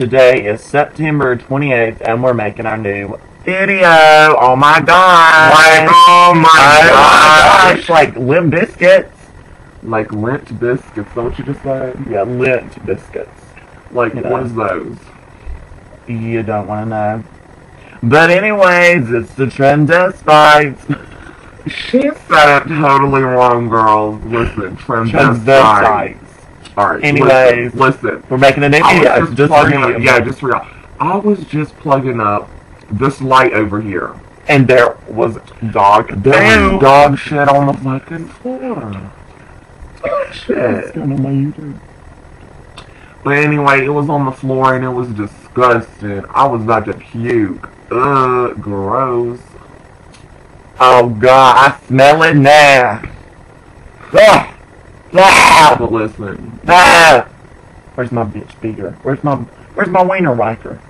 Today is September 28th, and we're making our new video. Oh my god! Like, oh my Oh gosh. Like Limp Biscuits. Like lint biscuits, don't you just say? Yeah, Lint Biscuits. Like, You know. what is those? You don't want to know. But anyways, it's the Transvestites. She said it totally wrong, girls. Listen, transvestite. Transvestites. Alright, Anyways. listen. listen. We're making a I video. just, Just plugging for up, you. yeah, just for y'all. I was just plugging up this light over here. And there was dog. There was dog shit on the fucking floor. Dog shit. On my YouTube? But anyway, it was on the floor and it was disgusting. I was about to puke. Ugh, gross. Oh god, I smell it now. Ah, ah, But listen, ah. Where's my bitch beater? Where's my Where's my wiener whacker?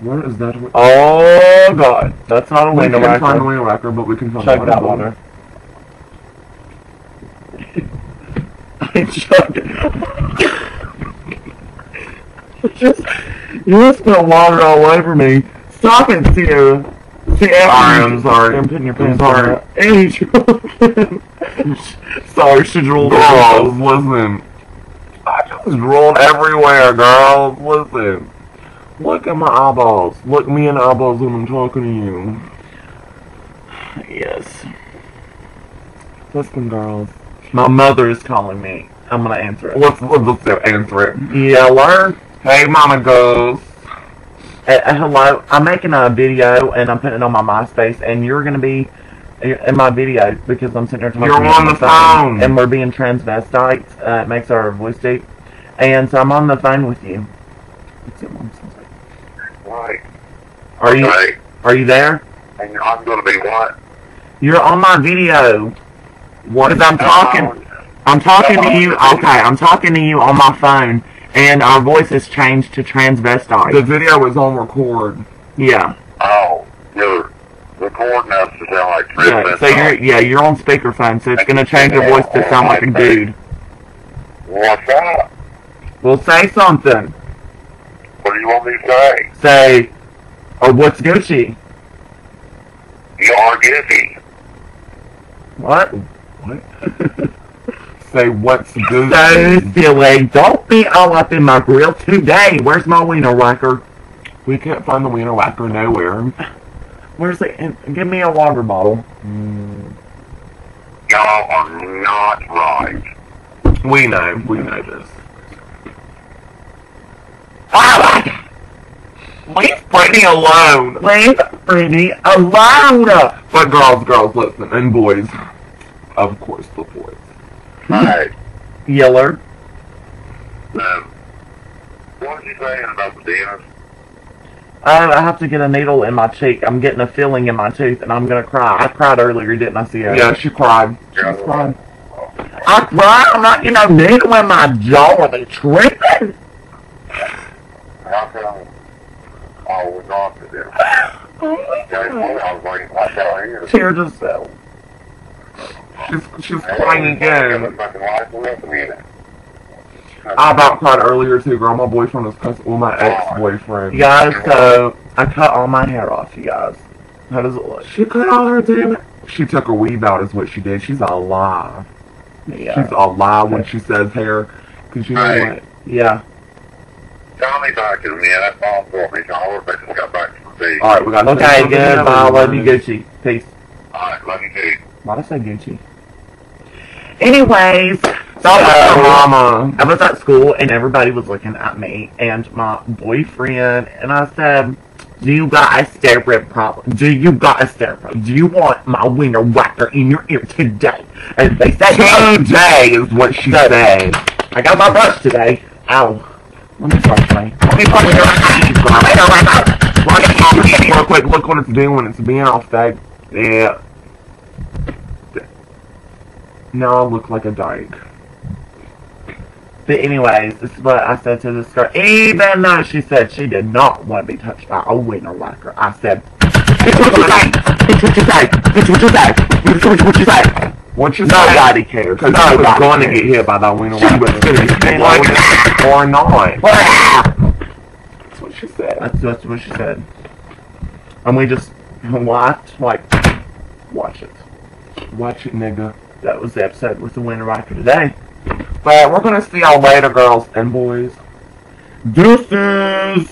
what is that? Oh god, that's not a we wiener can find the whacker. wiener whacker, but we can find Chug the that water. I chugged it. just, you just spilled water all over me. Stop it, Cierra. Sorry, I'm sorry. I'm putting your pants sorry. on. Hey, sorry, she drooled Girls, listen. I just drooled everywhere, girls. Listen. Look at my eyeballs. Look me in the eyeballs when I'm talking to you. Yes. Listen, girls. My mother is calling me. I'm gonna answer it. Let's, let's, let's answer it. Yeller. Hey, Mama Goes. Uh, hello, I'm making a video and I'm putting it on my MySpace, and you're gonna be in my video because I'm sitting there talking You're to you on the phone. and we're being transvestites. Uh, it makes our voice deep, and so I'm on the phone with you. What's your mom? Right. Are you Okay. Are you there? And I'm gonna be what? You're on my video. What Because I'm talking. I'm talking to you. Okay, I'm talking to you on my phone, and our voice has changed to transvestite. The video is on record. yeah. Oh, you're recording us to sound like Chris. Yeah. So you're yeah you're on speakerphone, so it's gonna change your voice to sound like a dude. What's up? Well, say something. What do you want me to say? Say, oh, what's Gucci? You are Giphy. What? Say what's good. So silly. Don't be all up in my grill today. Where's my wiener whacker? We can't find the wiener whacker nowhere. Where's the? Give me a water bottle. Mm, Y'all are not right. we know. We know this. Ah! Leave Brittany alone. Leave Brittany alone. But girls, girls, listen, and boys, of course, the boys. Hey, Yeller. um, what was you saying about the dentist? I, I have to get a needle in my cheek. I'm getting a filling in my tooth, and I'm gonna cry. I cried earlier, didn't I, Cierra? Yeah, she cried. She Yeah. cried. I cried. I'm not getting no needle in my jaw. Are they tripping? How come I was not the dentist? That's what I was waiting like out here. Tears just fell. She's, she's crying again. Fucking life left me in it. I about cried earlier too, girl. My boyfriend was cussing. with my ex-boyfriend. You guys, so I cut all my hair off, you guys. How does it look? She cut all her damn. She took her weave out, is what she did. She's a lie. Yeah. She's a lie when she says hair. Cause you know Hey. what? Yeah. Tell me back in a minute. That's all for me. I will just got back to the sea. All right, we got. Okay, good. Bye. I love you, Gucci. Peace. All right, love you too. Why'd I say Gucci? Anyways, so, mama. I was at school and everybody was looking at me and my boyfriend, and I said, "Do you got a stereo problem? Do you got a stereo? Do you want my wiener whacker in your ear today?" And they said, Today is what she said. I got my brush today. Ow. Let me brush me. Let me brush. Real quick, look what it's doing. It's being all fake. Yeah. Now I look like a dyke. But anyways, this is what I said to this girl. Even though she said she did not want to be touched by a wiener whacker, I said, "Bitch, what you say? Bitch, what you say? Bitch, what you say? Bitch, what- you say?" What you say? Nobody cares. Because I was to get hit by that wiener. Like, or not. That's what she said. That's, that's what she said. And we just watched, like, watch it. Watch it, nigga. That was the episode with the winner after today. But we're gonna see y'all later, girls and boys. Deuces!